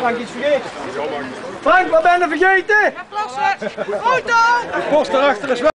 Frank iets vergeten? Frank, wat ben je vergeten? Ja, plassen! Auto! De post erachter is wel.